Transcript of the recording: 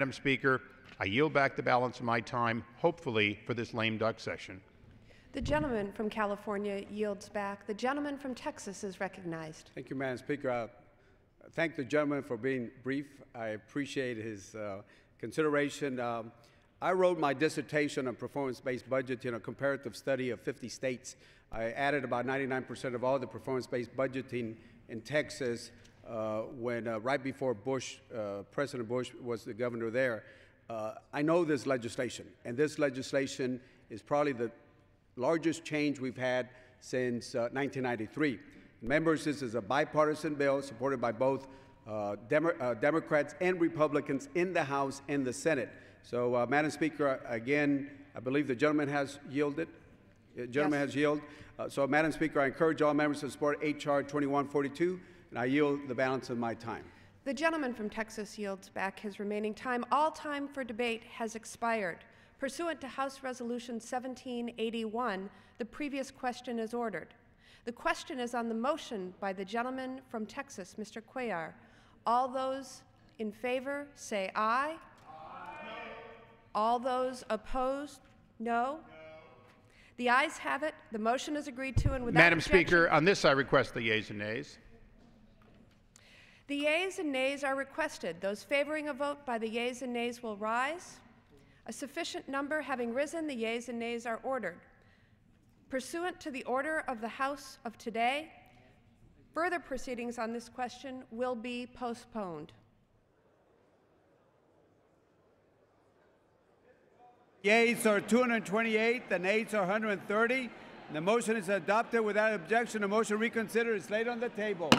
Madam Speaker, I yield back the balance of my time, hopefully for this lame duck session. The gentleman from California yields back. The gentleman from Texas is recognized. Thank you, Madam Speaker. I thank the gentleman for being brief. I appreciate his uh, consideration. Um, I wrote my dissertation on performance-based budgeting, a comparative study of 50 states. I added about 99% of all the performance-based budgeting in Texas uh, when uh, right before Bush, uh, President Bush was the governor there. Uh, I know this legislation, and this legislation is probably the largest change we've had since uh, 1993. Members, this is a bipartisan bill supported by both uh, Demo uh, Democrats and Republicans in the House and the Senate. So, uh, Madam Speaker, again, I believe the gentleman has yielded. The gentleman Yes. has yielded. Uh, so, Madam Speaker, I encourage all members to support H.R. 2142, and I yield the balance of my time. The gentleman from Texas yields back his remaining time. All time for debate has expired. Pursuant to House Resolution 1781, the previous question is ordered. The question is on the motion by the gentleman from Texas, Mr. Cuellar. All those in favor say aye. aye. All those opposed, no. The ayes have it. The motion is agreed to, and without Madam objection- Speaker, on this I request the yeas and nays. The yeas and nays are requested. Those favoring a vote by the yeas and nays will rise. A sufficient number having risen, the yeas and nays are ordered. Pursuant to the order of the House of today, further proceedings on this question will be postponed. Yeas are 228, the nays are 130. The motion is adopted without objection. The motion reconsidered is laid on the table.